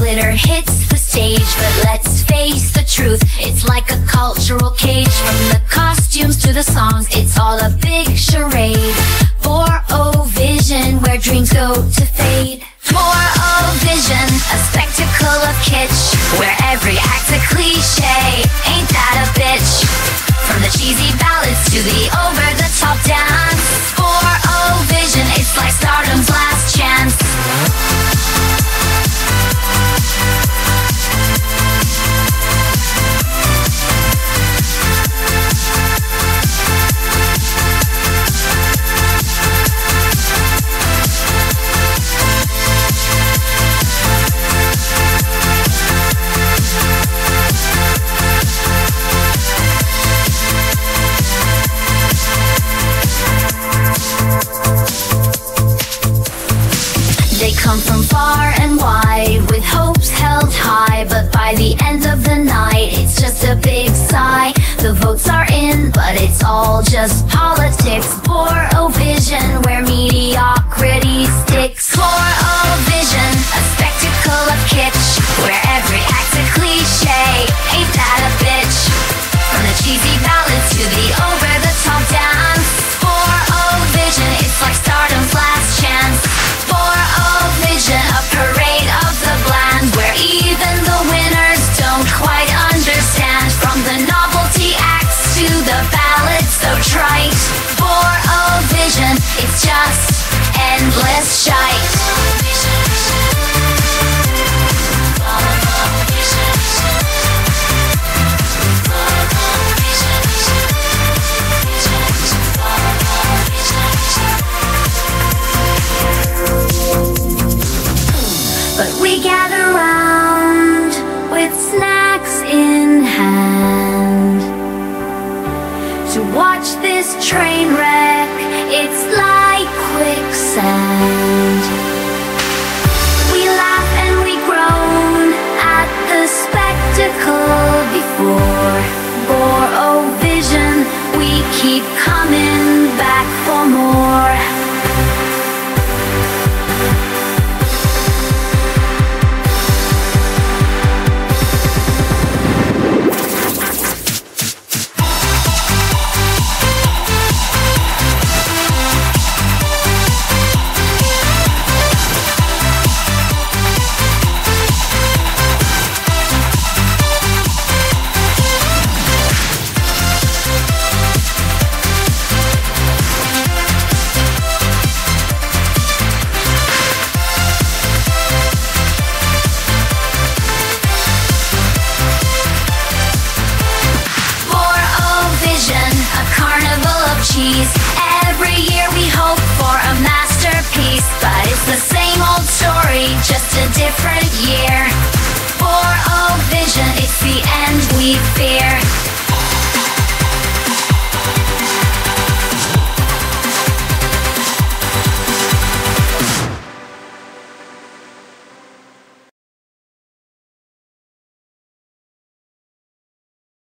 glitter hits the stage But let's face the truth, it's like a cultural cage From the costumes to the songs, it's all a big charade. Bore O Vision, where dreams go to fade. come from far and wide with hopes held high. But by the end of the night, it's just a big sigh. The votes are in, but it's all just politics. Bore O Vision. just endless shite. cheese.